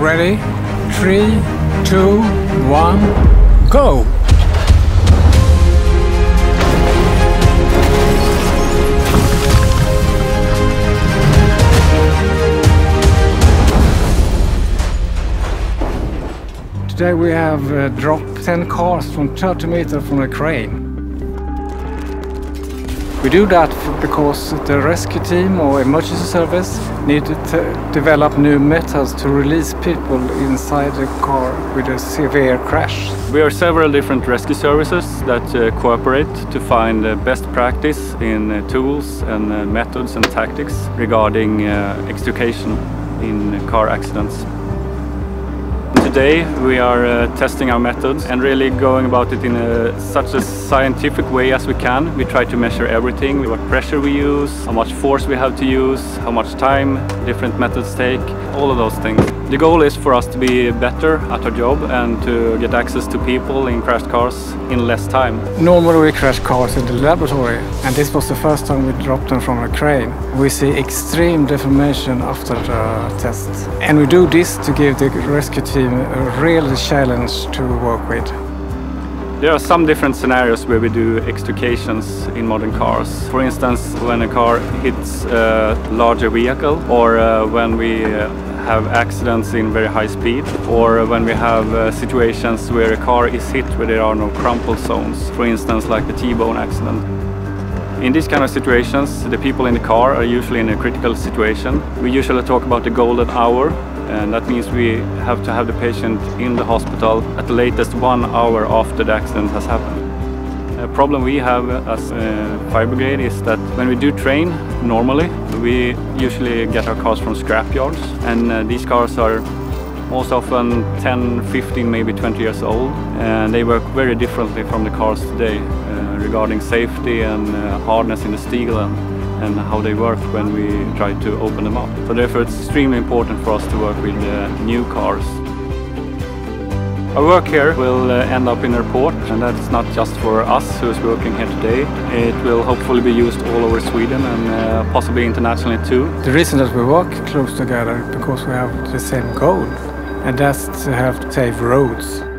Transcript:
Ready? Three, two, one, go! Today we have uh, dropped 10 cars from 30 meters from a crane. We do that because the rescue team or emergency service need to develop new methods to release people inside the car with a severe crash. We are several different rescue services that uh, cooperate to find the best practice in uh, tools and uh, methods and tactics regarding uh, extrication in car accidents. Today we are uh, testing our methods and really going about it in a, such a scientific way as we can. We try to measure everything, what pressure we use, how much force we have to use, how much time different methods take, all of those things. The goal is for us to be better at our job and to get access to people in crashed cars in less time. Normally we crash cars in the laboratory and this was the first time we dropped them from a crane. We see extreme deformation after the test. And we do this to give the rescue team a real challenge to work with. There are some different scenarios where we do extrications in modern cars. For instance, when a car hits a larger vehicle or uh, when we uh, have accidents in very high speed or when we have uh, situations where a car is hit where there are no crumple zones, for instance like the T-bone accident. In these kind of situations, the people in the car are usually in a critical situation. We usually talk about the golden hour and that means we have to have the patient in the hospital at the latest one hour after the accident has happened. A problem we have as a fire brigade is that when we do train normally, we usually get our cars from scrap yards and uh, these cars are most often 10, 15, maybe 20 years old and they work very differently from the cars today uh, regarding safety and uh, hardness in the steel and and how they work when we try to open them up. So therefore it's extremely important for us to work with uh, new cars. Our work here will uh, end up in a report and that's not just for us who is working here today. It will hopefully be used all over Sweden and uh, possibly internationally too. The reason that we work close together because we have the same goal and that's to have safe roads.